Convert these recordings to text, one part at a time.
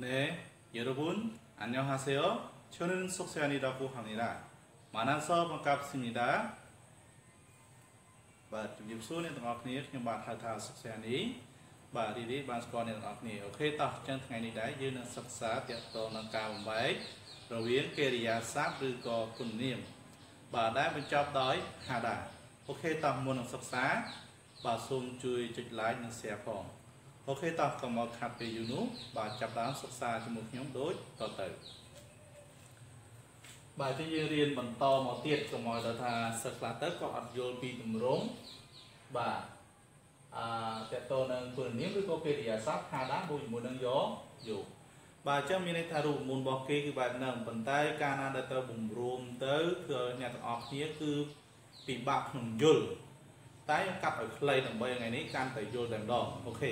네, 여러분 안녕하세요. 저는 속세안이라고 합니다. 만나서 반갑습니다. បាទជំរាបសួរអ្នកទាំងអស់គ្នាខ្ញុំបាទហៅថាសុខសានីបាទរីនេះបានស្គាល់អ្នកទាំងអស់គ្នាអូខេតោះចឹងថ្ងៃនេះដែរយើងនឹងសិក្សាទាក់ទងនឹងការបំបែករវាងកិរិយាសព្ទឬក៏គុណនាមបាទដែលបញ្ចប់ដោយហាដាអូខេតោះមុននឹងសិក្សាបាទសូមជួយចុច like និង share ផង អូខេតោះកុំមកខាត់ពេលយូរនោះបាទចាប់ដើមសិក្សាជាមួយខ្ញុំដូចតទៅបាទទីយើងរៀនបន្តមកទៀតកុំឲ្យដល់ថាសិស្សខ្លះទៅក៏អត់យល់ពីទម្រង់បាទអឺតើតើនឹងគុណនាមឬក៏កិរិយាសព្ទថាដាមួយជាមួយនឹងយកយកបាទអញ្ចឹងមានន័យថារូបមន្តរបស់គេគឺបែបហ្នឹងប៉ុន្តែការណាដែលត្រូវបំរួមទៅគឺអ្នកទាំងអស់គ្នាគឺពិបាកក្នុងយល់តែខ្ញុំកាត់ឲ្យខ្លីដើម្បីថ្ងៃនេះកាន់តែយល់តែម្ដងអូខេ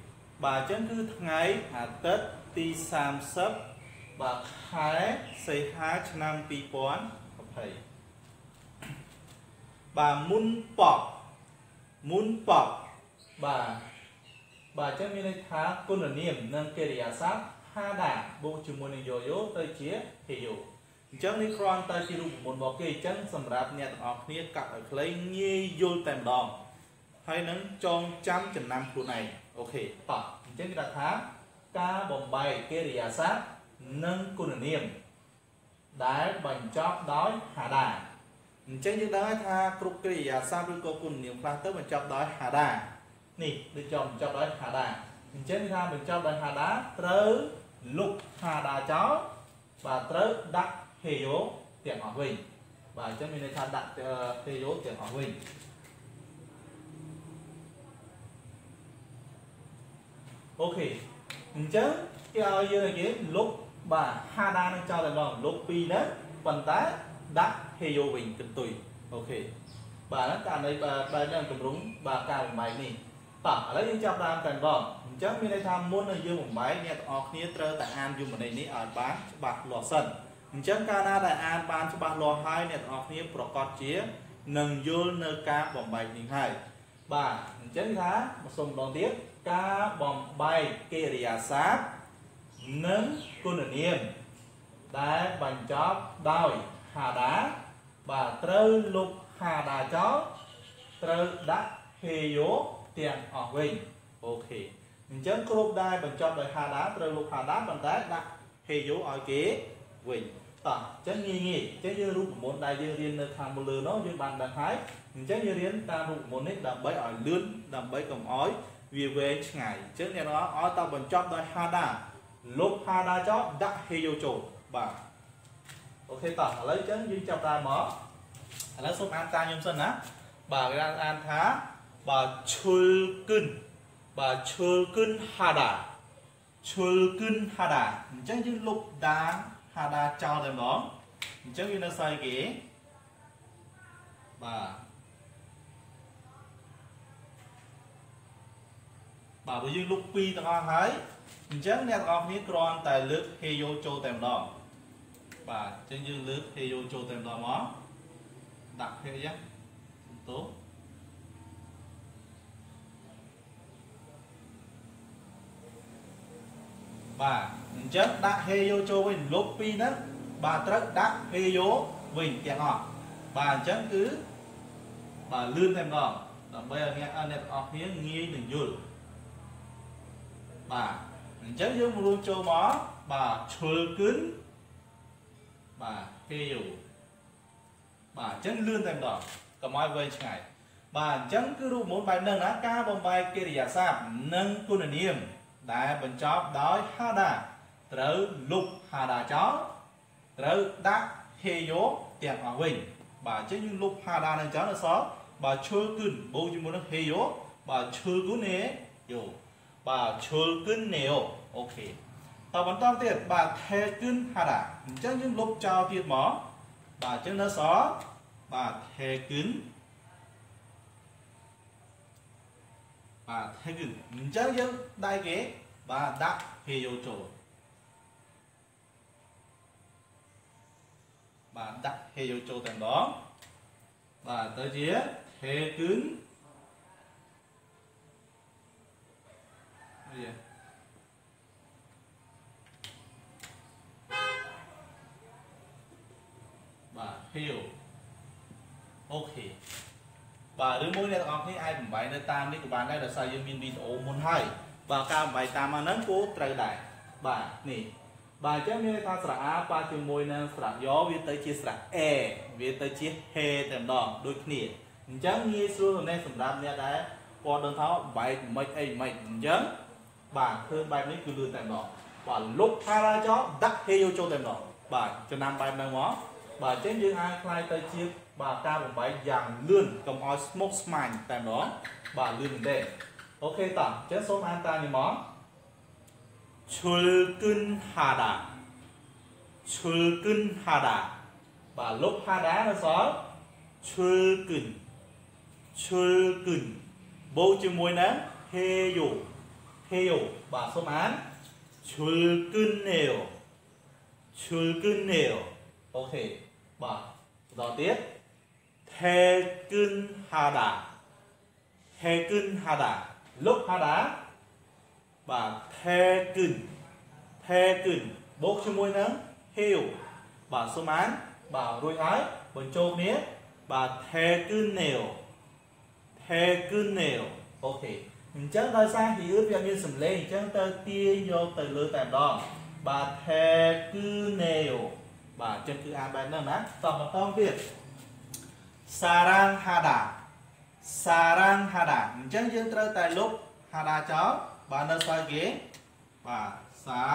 បាទអញ្ចឹងគឺថ្ងៃអាទិត្យទី30បាទខែសីហាឆ្នាំ2020បាទមុនប៉កមុនប៉កបាទបាទអញ្ចឹងមានន័យថាគុណនាមនិងកិរិយាសព្ទហាដាបូកជាមួយនឹងយោយោទៅជាហេយោអញ្ចឹងនេះគ្រាន់តែជារូបមន្តរបស់គេអញ្ចឹងសម្រាប់អ្នកទាំងអស់គ្នាកាត់ឲ្យខ្លីងាយយល់តែម្ដងហើយនឹងចងចាំចំណាំខ្លួនឯង អូខេតោះអញ្ចឹងគេដាក់ថាការបំបែកកិរិយាសព្ទនិងគុណនាមដែលបញ្ចប់ដោយហាដាអញ្ចឹងយើងដឹងថាគ្រប់កិរិយាសព្ទឬក៏គុណនាមខ្លះទៅបញ្ចប់ដោយហាដានេះដូចចំបញ្ចប់ដោយហាដាអញ្ចឹងថាបញ្ចប់ដោយហាដាត្រូវលុបហាដាចោលបាទត្រូវដាក់ហេយោទាំងអស់វិញបាទអញ្ចឹងមានន័យថាដាក់ហេយោទាំងអស់វិញ អូខេអញ្ចឹងគេឲ្យយើងនិយាយលុបបាទហាដានឹងចោលតែម្ដងលុបពីរហ្នឹងប៉ុន្តែដាក់ហេយោវិញកន្ទុយអូខេបាទហ្នឹងករណីបែបហ្នឹងទម្រង់បាទការបំបែកនេះតោះឥឡូវយើងចាប់ដើមតែម្ដងអញ្ចឹងមានន័យថាមុននឹងយើងបំបែកអ្នកទាំងអស់គ្នាត្រូវតែអានយមន័យនេះឲ្យបានច្បាស់លាស់សិនអញ្ចឹងកាលណាដែលអានបានច្បាស់លាស់ហើយអ្នកទាំងអស់គ្នាប្រកាសជានឹងយល់នៅការបំបែកនេះហើយបាទអញ្ចឹងថាមកសុំម្ដងទៀត ការបំបែកកិរិយាសព្ទនិងគុណនាម ដែលបញ្ចប់ដោយហាដាបាទត្រូវលុបហាដាចោលត្រូវដាក់ហេយោទាំងអស់វិញអូខេអញ្ចឹងគ្រប់ដែលបញ្ចប់ដោយហាដាត្រូវលុបហាដាប៉ុន្តែដាក់ហេយោឲ្យគេវិញតោះអញ្ចឹងងាយងាយអញ្ចឹងយើងរូបមន្តដែលយើងរៀននៅខាងមុខលើនោះយើងបានដឹងហើយអញ្ចឹងយើងរៀនតាមរូបមន្តនេះដើម្បីឲ្យលឿនដើម្បីកុំឲ្យ វាវែងឆ្ងាយអញ្ចឹងអ្នកនរឲ្យតបញ្ចប់ដោយហាដាលុបហាដាចោលដាក់ហេយោចូលបាទអូខេតោះឥឡូវអញ្ចឹងយើងចាប់ដើមមកឥឡូវសូមអានតាមខ្ញុំសិនណាបាទគេអានថាបាទឈុលគិនបាទឈុលគិនហាដាឈុលគិនហាដាអញ្ចឹងយើងលុបដាហាដាចោលតែម្ដងអញ្ចឹងវានៅស្អីគេបាទ បាទបើយើងលុបពីរទាំងអស់ហើយអញ្ចឹងអ្នកទាំងអស់គ្នាគ្រាន់តែលើកហេយោចូលតែម្ដងបាទអញ្ចឹងយើងលើកហេយោចូលតែម្ដងមកដាក់ហេយ៉ាតោបាទអញ្ចឹងដាក់ហេយោចូលវិញលុបពីរហ្នឹងបាទត្រូវដាក់ហេយោវិញទាំងអស់បាទអញ្ចឹងគឺបាទលឿនតែម្ដងដើម្បីឲ្យអ្នកអ្នកទាំងអស់គ្នាងាយនឹងយល់ បាទអញ្ចឹងយើងមករួមចូលមកបាទឈុលគិនបាទហេយោបាទអញ្ចឹងលឿនតែម្ដងកុំឲ្យវែងឆ្ងាយបាទអញ្ចឹងគឺរូបមន្តបែបហ្នឹងណាការបំបែកកិរិយាសព្ទនិងគុណនាម ដែលបញ្ចប់ដោយហាដាត្រូវលុបហាដាចោលត្រូវដាក់ហេយោទាំងអស់វិញបាទអញ្ចឹងយើងលុបហាដានឹងចោលអសល់បាទឈុលគឹនបូកជាមួយនឹងហេយោបាទឈុលគឹនណេយោ បាទឈុលគឹនណេយោអូខេតតបន្តទៀតបាទថេគឹនហាដាអញ្ចឹងយើងលុបចោលទៀតមកបាទអញ្ចឹងនៅសល់បាទថេគឹនបាទថេគឹនអញ្ចឹងយើងដៃគេបាទដាក់ហេយោចូលបាទដាក់ហេយោចូលតែម្ដងបាទទៅជាថេគឹន នេះបាទ heal អូខេបាទឬមួយអ្នកទាំងអស់គ្នាអាចបំបីនៅតាមនេះក៏បានដែរដោយសារយើងមានវីដេអូមុនហើយបាទការបំបីតាមមកហ្នឹងគួរត្រូវដែរបាទនេះបាទអញ្ចឹងមានន័យថាស្រៈ A ប៉ាជាមួយនឹងស្រៈយ៉វាទៅជាស្រៈ A វាទៅជា he តែម្ដងដូចគ្នាអញ្ចឹងងាយស្រួលណាស់សម្រាប់អ្នកដែលគាត់ដឹងថាបែកមិនអីមិនអញ្ចឹង បាទឃើញបែបនេះគឺលឿនតែម្ដងបាទលុបថារាចោលដាក់ហេយោចូលតែម្ដងបាទចំណាំបែបហ្នឹងមកបាទអញ្ចឹងយើងអាចខ្លាយទៅជាបាទការបំបែកយ៉ាងលឿនកុំឲ្យស្មុគស្មាញតែម្ដងបាទលឿនមែនទេអូខេតោះអញ្ចឹងសូមអានតាមនេះមកឈុលគិនហាដាឈុលគិនហាដាបាទលុបហាដានៅសល់ឈុលគិនឈុលគិនបូកជាមួយនឹងហេយោ 해요 បាទសូមអាន 출근해요 출근해요 អូខេបាទបន្តទៀត 퇴근하다 퇴근하다 លុប 하다 បាទ 퇴근 퇴근 បូកជាមួយនឹង heal បាទសូមអានបាទរួចហើយបញ្ចូលគ្នាបាទ 퇴근해요 퇴근해요 អូខេ អញ្ចឹងដោយសារហៀតវាមានសម្លេងអញ្ចឹងទៅទាញយកទៅលើតែម្ដងបាទ take គឺ nail បាទចិត្តគឺអានបែបហ្នឹងណាតោះបន្តទៀត sarang hada sarang hada អញ្ចឹងយើងត្រូវតែលុប hada ចោលបាទនៅសល់គេបាទសា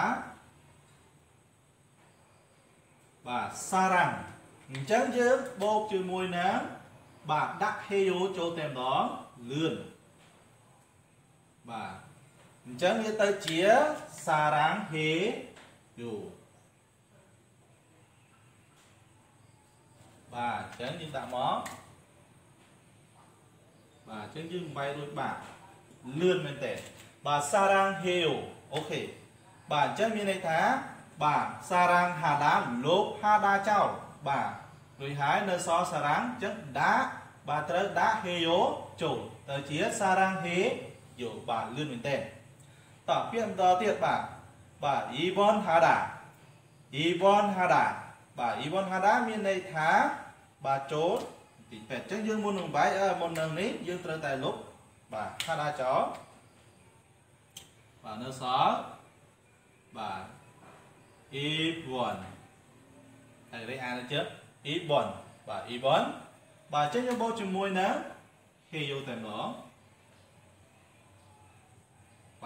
បាទ sarang អញ្ចឹងយើងបូកជាមួយនឹងបាទដាក់ heyo ចូលតែម្ដងលឿន បាទអញ្ចឹងវាទៅជាសារ៉ាំងហេយូបាទអញ្ចឹងយើងដាក់មកបាទអញ្ចឹងយើងបំបីរួចបាទលឿនមែនតើបាទសារ៉ាំងហេយូអូខេបាទអញ្ចឹងមានន័យថា បាទសារ៉ាំងហាដាលោកហាដាចោលបាទដូចហើយនៅសល់សារ៉ាំងអញ្ចឹងដាក់បាទត្រូវដាក់ហេយ៉ូចូលទៅជាសារ៉ាំងហេ យ៉ូបាទលឿនមែនតើតោះពាក្យបន្តទៀតបាទបាទអ៊ីវ៉ុនហាដាអ៊ីវ៉ុនហាដាបាទអ៊ីវ៉ុនហាដាមានន័យថាបាទចូលទីពេទ្យអញ្ចឹងយើងមុននឹងបាយមុននឹងនេះយើងត្រូវតែលុបបាទហាដាចោលបាទនៅសល់បាទ E1 ហើយនេះអានទៅ E1 បាទ E1 បាទអញ្ចឹងយើងបូកជាមួយនឹង Heyo តែម្ដង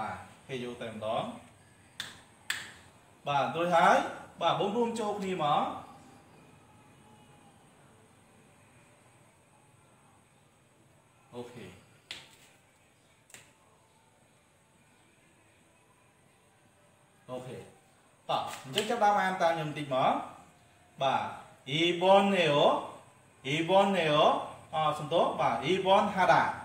បាទគេយកតែម្ដងបាទរួចហើយបាទបងរួមចូលគ្នាមកអូខេអូខេតោះអញ្ចឹងចាប់ដើមអានតាមខ្ញុំបន្តិចមកបាទ Iboneo Iboneo អសំទោបាទ Ibon Hada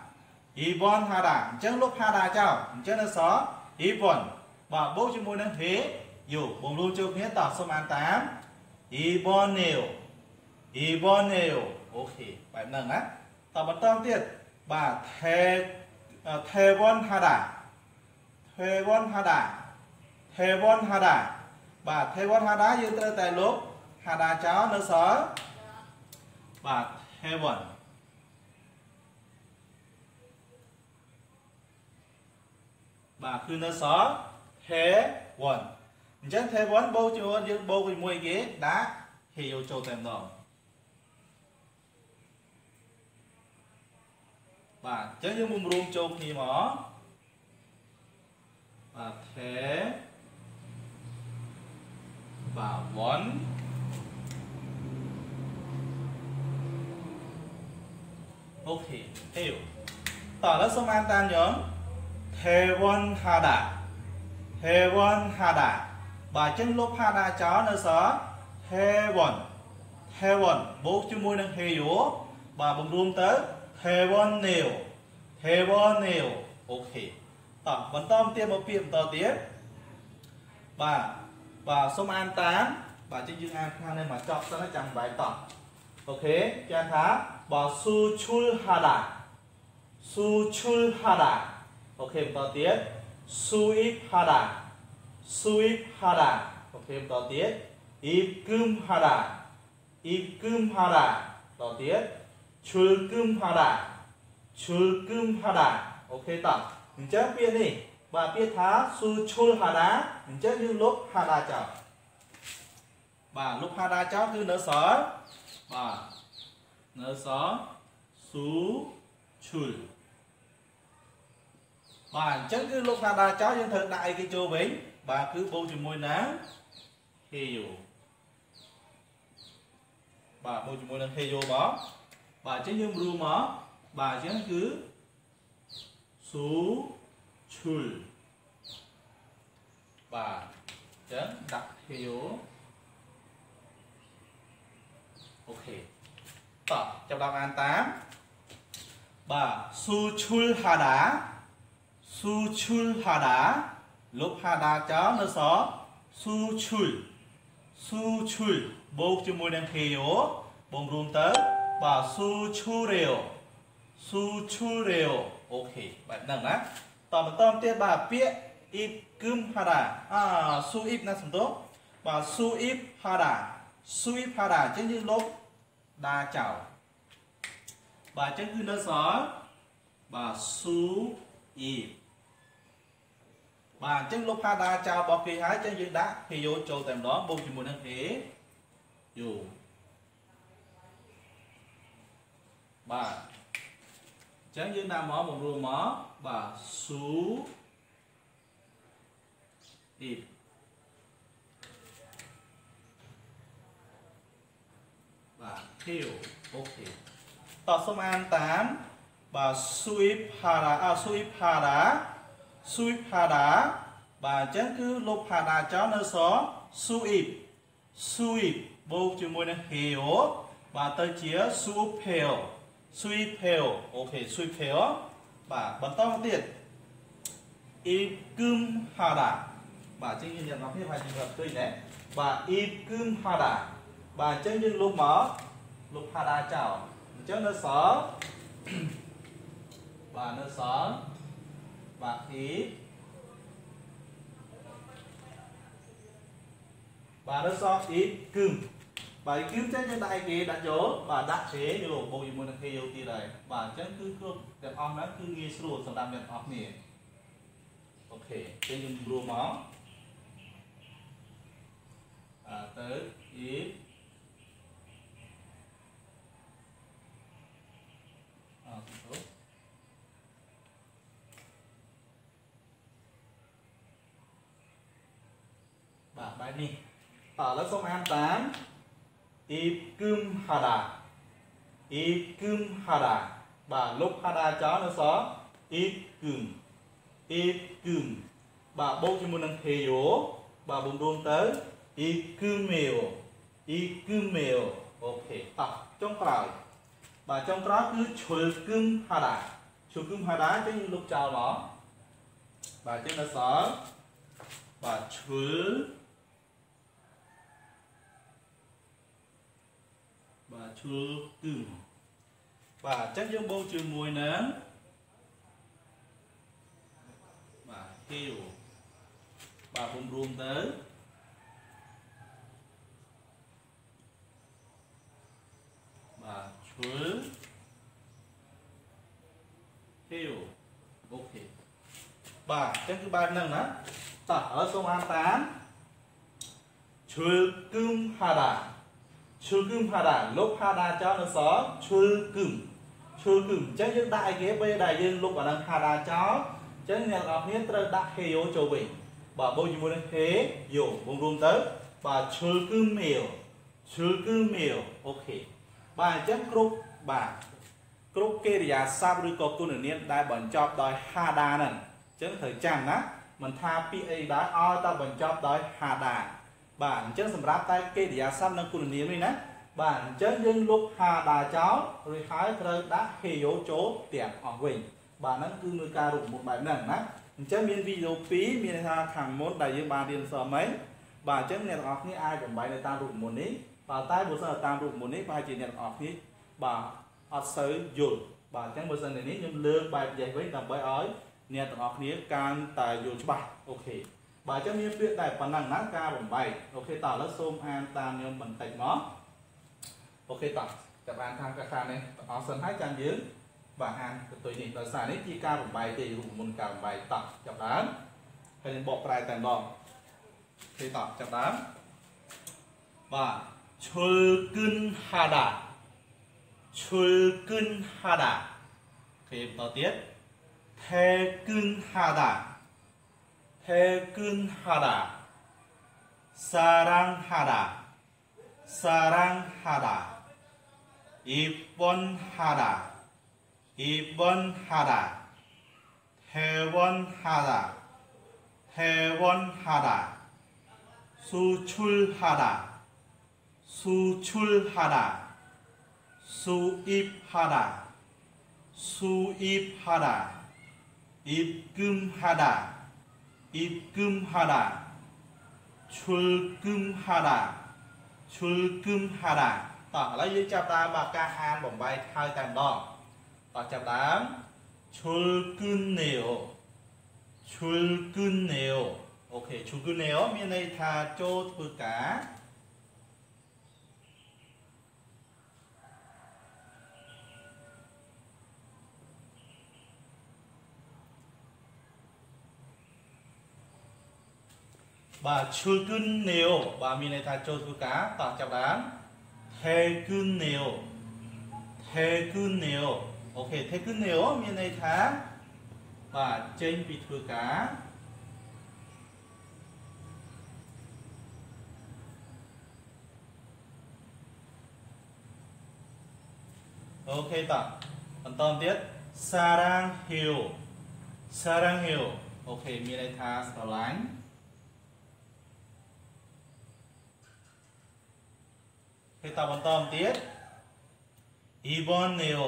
Ibon Hada អញ្ចឹងលុប Hada ចោលអញ្ចឹងនៅសល់ Ibon បាទបូកជាមួយនឹង He យោបងរួមចូលគ្នាតោះសូមអានតាម Iboneo Iboneo អូខេបែបហ្នឹងណាតបន្តទៀតបាទ The Thevon Hada Thevon Hada Thevon Hada បាទ Thevon Hada យើងត្រូវតែលុប Hada ចោលនៅសល់បាទ Thevon បាទគឺនៅសល់ heaven អញ្ចឹង heaven បូកជាមួយយើងបូកជាមួយគេដាក់ he យកចូលតែម្ដងបាទអញ្ចឹងយើងមករួមចូលគ្នាមកបាទ the បាទ one អូខេហេវតោះឥឡូវសូមអានតាមខ្ញុំ Heaven Hada Heaven Hada បាទអញ្ចឹងលុបហាដាចោលនៅសល់ heaven heaven បូកជាមួយនឹង heyo បាទបង្រួមទៅ heaven nail heaven nail អូខេតោះបន្តទៀតមកពាក្យបន្តទៀតបាទបាទសូមអានតាមបាទជិះយើងអានខាងនេះមកចប់សិនចាំបាយតោះOkay ចាថាបាទ 수출하다 수출하다 okay បន្តទៀត 수입하다 수입하다 okay បន្តទៀត 입금하다 입금하다 បន្តទៀត 출금하다 출금하다 okay តោះអញ្ចឹងពាក្យនេះ បាទពាក្យថាស៊ូឈុលហាដាអញ្ចឹងយើងលុបហាដាចោលបាទលុបហាដាចោលគឺនៅសល់បាទនៅសល់ស៊ូឈុលបាទអញ្ចឹងគឺលុបហាដាចោលយើងត្រូវដាក់អីគេចូលវិញបាទគឺបូកជាមួយនឹង heyo បាទបូកជាមួយនឹង heyo មកបាទអញ្ចឹងយើងរួមមកបាទអញ្ចឹងគឺស៊ូឈុលបាទអញ្ចឹងដាក់ heyo អូខេតោះចាប់ដល់អានតាមបាទស៊ូឈុលហាដា ស៊ូឈុលហាដាលុបហាដាចោលនៅសស៊ូឈុលស៊ូឈុលបូកជាមួយនឹង heyo បងរួមទៅបាទស៊ូឈូរេអូស៊ូឈូរេអូអូខេបែបហ្នឹងណាតបន្តទៀតបាទពាក្យអ៊ីបគឹមហាដាអាស៊ូអ៊ីបណាសំទោបាទស៊ូអ៊ីបហាដាស៊ូអ៊ីបហាដាអញ្ចឹងយើងលុបដាចោលបាទអញ្ចឹងគឺនៅសល់បាទស៊ូអ៊ីប បាទអញ្ចឹងលុបហាដាចោលរបស់គេហើយអញ្ចឹងយើងដាក់ហេយ៉ូចូលតែម្ដងបូកជាមួយនឹងហេយូបាទអញ្ចឹងយើងដាក់មកបង្រួមមកបាទស៊ូអ៊ីបបាទខៀវអូខេតោះសូមអានតាមបាទ sweep para អ sweep para sweep para បាទអញ្ចឹងគឺលុប para ចោលនៅស sweep sweep បូកជាមួយនឹង heo បាទទៅជា sweep pale sweep pale អូខេ sweep pale បាទបន្តមកទៀត if kum hara បាទអញ្ចឹងយើងអ្នកនរ បាទ if kum hara បាទអញ្ចឹងយើងលុបមកលុប hara ចោលអញ្ចឹងនៅសល់បាទនៅសល់បាទ if បាទនៅសល់ if kum បាទគឹមចឹងយើងដាក់អីគេដាក់ចូលបាទដាក់គេយកបូកជាមួយនឹងគេយកទៀតហើយបាទអញ្ចឹងគឺគ្រប់ទាំងអស់ហ្នឹងគឺងាយស្រួលសម្រាប់អ្នកទាំងអស់គ្នាអូខេអញ្ចឹងយើងរួមមកអើទៅអ៊ីអត់ទៅ បាទបែបនេះតើឥឡូវសូមអានតាមអ៊ីគឹមហាដាអ៊ីគឹមហាដាបាទលុបហាដាចោលនៅសល់អ៊ីគឹមអ៊ីគឹមបាទបូកជាមួយនឹងហេយ៉ូបាទបំរួមទៅអ៊ីគឹមមេអូអ៊ីគឹមមេអូអូខេតោះចុងក្រោយបាទចុងក្រោយគឺឈុលគឹមហាដាឈុលគឹមហាដាអញ្ចឹងយើងលុបចោលមកបាទអញ្ចឹងនៅសល់បាទឈុ បាទឈុលគឹមបាទអញ្ចឹងយើងបូកជាមួយនឹងបាទហៀវបាទរួមរួមទៅបាទឈុលហៀវអូខេបាទអញ្ចឹងគឺបែបហ្នឹងណាតោះឥឡូវសូមអានតាមឈុលគឹមហាដា ឈុលគឹមហាដាលុបហាដាចោលនៅសល់ឈុលគឹមឈុលគឹមអញ្ចឹងយើងដាក់អីគេពេលដែលយើងលុបអានឹងហាដាចោលអញ្ចឹងអ្នកនរគ្នាត្រូវដាក់ហេយ៉ូចូលវិញបាទបូកជាមួយនឹងហេយ៉ូបងរួមទៅបាទឈុលគឹមមេលឈុលគឹមមេលអូខេបាទអញ្ចឹងគ្រប់បាទគ្រប់កិរិយាសព្ទឬក៏គុណនាមដែលបញ្ចប់ដោយហាដាហ្នឹងអញ្ចឹងត្រូវចាំណាមិនថាពាក្យអីដែរឲ្យតែបញ្ចប់ដោយហាដា បាទអញ្ចឹងសម្រាប់តែកិរិយាសព្ទនិងគុណនាមនេះណាបាទអញ្ចឹងយើងលុបហាដាចោលរួចហើយត្រូវដាក់ហេយោចូលទាំងអស់វិញបាទហ្នឹងគឺមើលការរូបមន្តបែបហ្នឹងណាអញ្ចឹងមានវីដេអូ2មានន័យថាខាងមុនដែលយើងបានរៀនសមិញបាទអញ្ចឹងអ្នកទាំងអស់គ្នាអាចបំបីនៅតាមរូបមន្តនេះបាទតែបើសិនតាមរូបមន្តនេះប្រហែលជាអ្នកទាំងអស់គ្នាបាទអត់សូវយល់បាទអញ្ចឹងបើសិននេះខ្ញុំលើកបែបនេះវិញដើម្បីឲ្យអ្នកទាំងអស់គ្នាកាន់តែយល់ច្បាស់អូខេ បើអញ្ចឹងមានពាក្យតែប៉ុណ្ណឹងណាការបំបែកអូខេតោះឥឡូវសូមអានតាមខ្ញុំបន្តិចមកOkay តោះចាប់អានតាមកាសានេះអស់សិនហើយចាំយើងបាទអានបន្ទុយនេះដោយសារនេះជាការបំបែកទេរូបមន្តការបំបែកតោះចាប់ដើមហើយនឹងបកប្រែតែម្ដង okay តោះចាប់ដើមបាទ 출근하다 출근하다 okay បន្តទៀត 퇴근하다 퇴근하다. 사랑하다. 사랑하다. 입원하다. 입원하다. 퇴원하다. 퇴원하다. 수출하다. 수출하다. 수입하다 수입하다 입금하다 อิกุมฮาดาชุลกุมฮา입าชุลคุมฮา하าต่อแล้วยึดจับตามากาฮานบ่งใบเท้าแต่ดอกต่อจับตามชุลกึนเนียวชุลกึนเนียวโอเคชุลกึนเนียวมีในทาโจตุกา រតោះចាប់ដើមថេគឹននេអូថេគឹននេអូអូខេថេគឹននេអូមានន័យថាបាទចេញពីធ្វើការអូខេតោះបន្តទៀត សារ៉ាងហៀវសារ៉ាងហៀវអូខេមានន័យថាស្រឡាញ់គេតបន្តទៀត Iboneo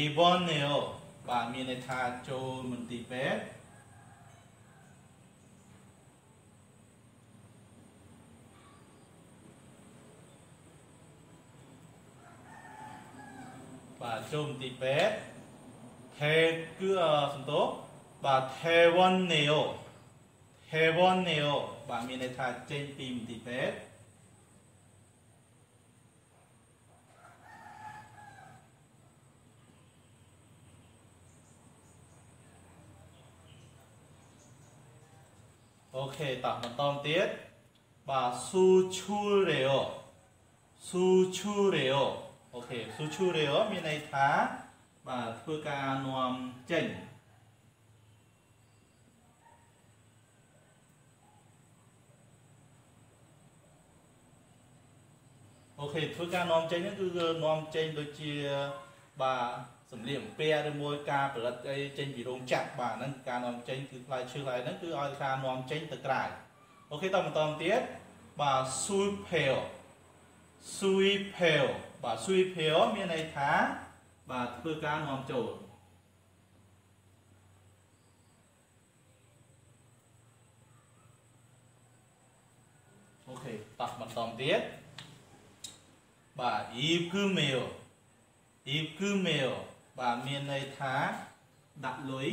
Iboneo បាទមានន័យថាចូលមន្ទីរពេទ្យ បាទចូលមន្ទីរពេទ្យថេគឺសំទោបាទថេវ៉ននេអូថេវ៉ននេអូបាទមានន័យថាចេញពីមន្ទីរពេទ្យអូខេតោះបន្តទៀតបាទ suchureo suchureo អូខេ suchureo មានន័យថាបាទធ្វើការនាំចេញអូខេធ្វើការនាំចេញហ្នឹងគឺនាំចេញដូចជាបាទ សម្លៀកបំពាក់ឬមួយការផលិតអីចេញពីរោងចក្របាទហ្នឹងការនាំចេញគឺផ្លែឈើផ្លែហ្នឹងគឺឲ្យការនាំចេញទៅក្រៅអូខេតបន្តទៀតបាទ sweet pale sweet pale បាទ sweet pale មានន័យថាបាទធ្វើការនាំចូលអូខេតោះបន្តទៀតបាទ email email បាទមានន័យថាដាក់លុយ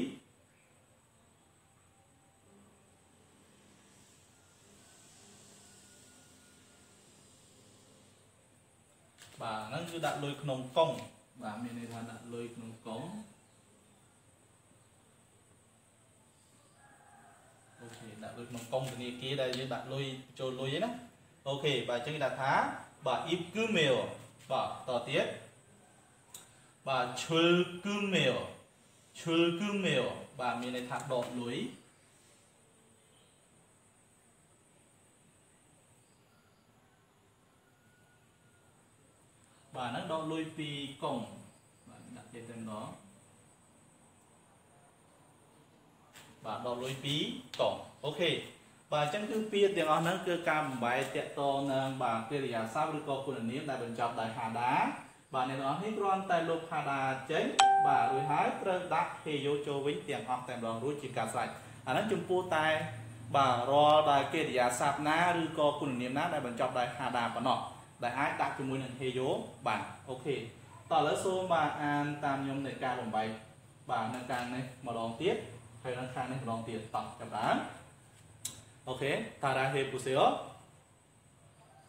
បាទហ្នឹងគឺដាក់លុយក្នុងកុងបាទមានន័យថាដាក់លុយក្នុងកុងOkay ដាក់លុយក្នុងកុងធនាគារដែលយើងដាក់លុយចូលលុយហ្នឹងណា okay បាទអញ្ចឹងគេដាក់ថាបាទ 입금을 បាទតទៀត បាទ 출금을 출금을 បាទមានន័យថាដកលុយបាទហ្នឹងដកលុយពីកុងបាទដាក់ទៀតតែម្ដងបាទដកលុយ2កងអូខេបាទអញ្ចឹងគឺពាក្យទាំងអស់ហ្នឹងគឺការបំបែកតកតនឹងបាទកិរិយាសព្ទឬក៏គុណនាមដែលបញ្ចប់ដោយហាដា បាទអ្នកទាំងអស់នេះគ្រាន់តែលោកផាដាចេញបាទរួចហើយត្រូវដាក់ហេយោចូលវិញទាំងអស់តែម្ដងរួចជាការស្រេចអាហ្នឹងចំពោះតែបាទរាល់ដែលកិរិយាសព្ទណាឬក៏គុណនាមណាដែលបញ្ចប់ដោយហាដាប៉ុណ្ណោះដែលអាចដាក់ជាមួយនឹងហេយោបាទអូខេតោះឥឡូវសូមបាទអានតាមខ្ញុំនៃការបំបែកបាទនៅខាងនេះម្ដងទៀតហើយនៅខាងនេះម្ដងទៀតតោះចាប់ដើមអូខេតារាហេពូសេអូ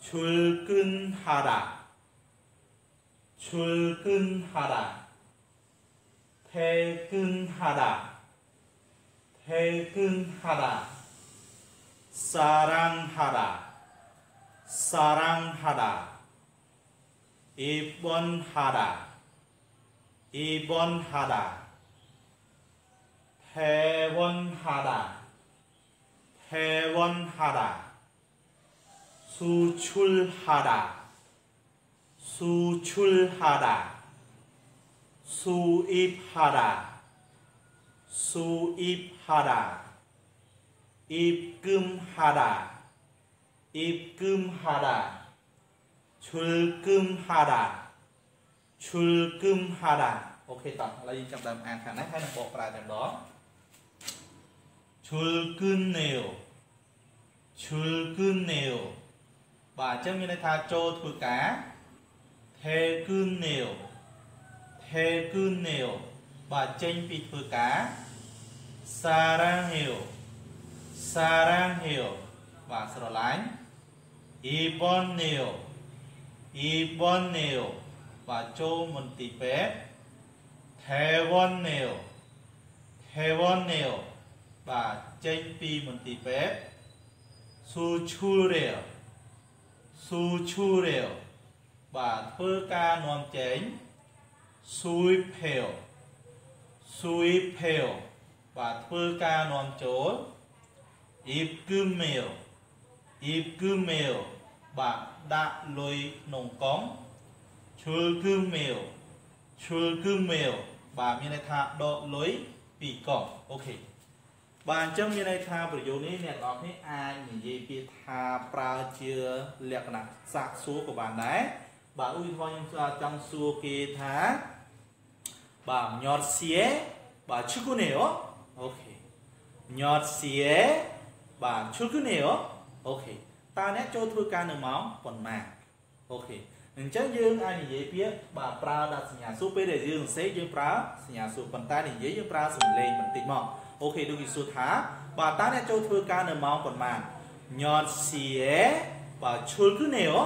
ឈុលគិនហាដា 출근하라. 퇴근하라. 퇴근하라. 사랑하라. 사랑하라. 입원하라. 입원하라. 퇴원하라. 퇴원하라. 수출하라 수출하라 수입하라 수입하라 입금하라 입금하라 출금하라 출금하라 오케이 តោះឥឡូវយើងចាប់ដើមអានខាងនេះហើយនឹងបកប្រែតែម្ដង 출근해요 출근해요 បាទអញ្ចឹងមានន័យថាចូលធ្វើការ ទេគឺនាវទេគឺនាវបាទចេញពីធ្វើការសារ៉ាហេវសារ៉ាហេវបាទស្រឡាញ់អ៊ីបននាវអ៊ីបននាវបាទចូលមន្ទីរពេទ្យទេវននាវទេវននាវបាទចេញពីមន្ទីរពេទ្យស៊ូឈូរេស៊ូឈូរេ បាទធ្វើការនាំចែង sui phail sui phail បាទធ្វើការនាំចូល if គឺ mail if គឺ mail បាទដាក់លុយក្នុងកង់ឈើគឺ mail ឈើគឺ mail បាទមានន័យថាដកលុយពីកង់អូខេបាទអញ្ចឹងមានន័យថាប្រយោគនេះអ្នកនរគ្នាអាចនិយាយពាក្យថាប្រើជាលក្ខណៈសាកសួរក៏បានដែរ បាទឧទាហរណ៍ខ្ញុំចង់សួរគេថាបាទ 몇 시에 បាទ 출근해요 okay 몇 시에 បាទ 출근해요 okay តើអ្នកចូលធ្វើការនៅម៉ោងប៉ុន្មាន okay អញ្ចឹងយើងអាចនិយាយពាក្យបាទប្រើដាក់សញ្ញាសួរពេលដែលយើងសរសេរយើងប្រើសញ្ញាសួរប៉ុន្តែនិយាយយើងប្រើសំឡេងបន្តិចមក okay ដូចគេសួរថាបាទតើអ្នកចូលធ្វើការនៅម៉ោងប៉ុន្មានញ៉តសៀបាទឈុលគឺនេអូ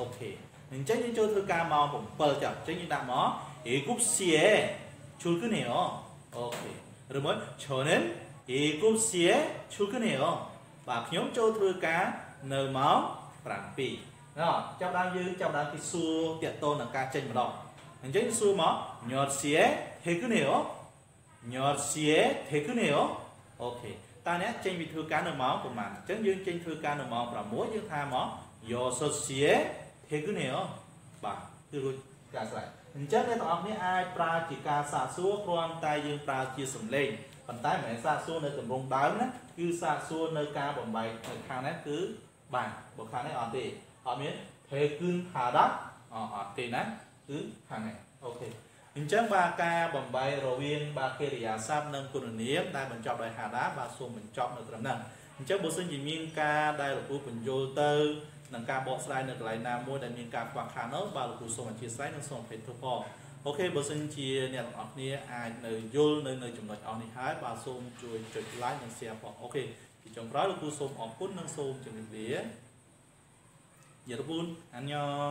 អូខេ អញ្ចឹងយើងចូលធ្វើការម៉ោង7ចាអញ្ចឹងយើងដាក់មក7시에 출근해요. 오케이. 그러면 저는 7시에 출근해요. បាទខ្ញុំចូលធ្វើការនៅម៉ោង7ណោះចាប់ដើមយើងចាប់ដើមពីសួរតាក់ទងនឹងការចេញម្ដងអញ្ចឹងសួរមកញ៉តសៀហេគឺនេអូញ៉តសៀហេគឺនេអូអូខេតើអ្នកចេញពីធ្វើការនៅម៉ោងប្រហែលអញ្ចឹងយើងចេញធ្វើការនៅម៉ោង6យើងថាមកយោសុសៀ ហេគឺនេអូបាទគឺរួចការស្រេចអញ្ចឹងអ្នកទាំងអស់គ្នាអាចប្រើជាការសាកសួរគ្រាន់តែយើងប្រើជាសំឡេងប៉ុន្តែមិនមែនសាកសួរនៅទម្រង់ដើមណាគឺសាកសួរនៅការបំបែកនៅខាងនេះគឺបានបើខាងនេះអត់ទេអត់មានភេគឹនហាដាអអត់ទេណាគឺខាងនេះ okay អញ្ចឹងបាទការបំបែករវាងបាទកិរិយាសព្ទនិងគុណនាមដែលបញ្ចប់ដោយ 하다 បាទសូមបញ្ចប់នៅត្រឹមហ្នឹងអញ្ចឹងបើសិនជាមានការដែលលោកគ្រូពន្យល់ទៅ នឹងការបកស្រាយនៅកន្លែងណាមួយដែលមានការខ្វះខាតនោះបាទលោកគ្រូសូមអធិស្ឋាននិងសូមអភ័យទោសផង okay បើសិនជាអ្នកទាំងអស់គ្នាអាចនៅយល់នៅនៅចំណុចអស់នេះហើយបាទសូមជួយចុច like និង share ផង okay ពីចុងក្រោយលោកគ្រូសូមអរគុណនិងសូមជម្រាបលាយរពូនអញ្ញង